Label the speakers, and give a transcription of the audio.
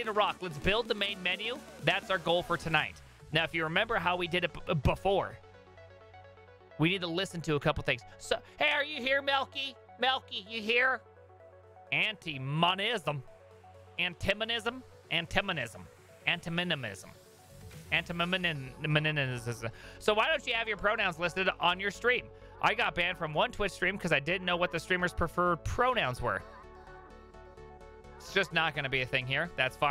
Speaker 1: to rock. Let's build the main menu. That's our goal for tonight. Now, if you remember how we did it before, we need to listen to a couple things. So, hey, are you here, Melkey? Melkey, you here? Anti-monism. Antimonism? Antimonism. Antiminimism. So why don't you have your pronouns listed on your stream? I got banned from one Twitch stream because I didn't know what the streamer's preferred pronouns were. It's just not going to be a thing here. That's fine.